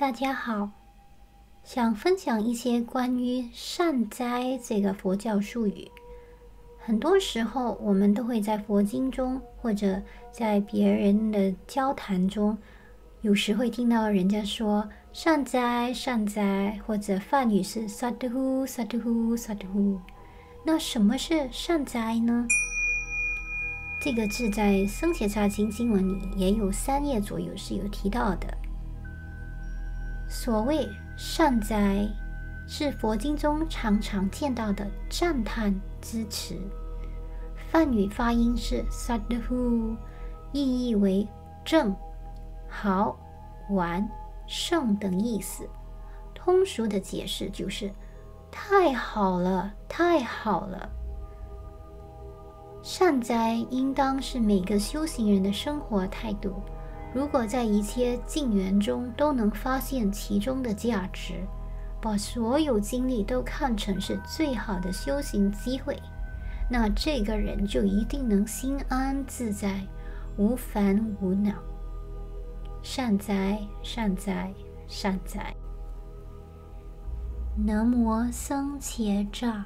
大家好，想分享一些关于善哉这个佛教术语。很多时候，我们都会在佛经中，或者在别人的交谈中，有时会听到人家说“善哉，善哉”，或者梵语是 “sadhu sadhu sadhu”。那什么是善哉呢？这个字在《僧伽查经》经文里也有三页左右是有提到的。所谓善哉，是佛经中常常见到的赞叹之词。梵语发音是 sadhu，意义为正、好、完、胜等意思。通俗的解释就是太好了，太好了。善哉应当是每个修行人的生活态度。如果在一切境缘中都能发现其中的价值，把所有经历都看成是最好的修行机会，那这个人就一定能心安自在、无烦无恼。善哉，善哉，善哉！南无僧伽吒。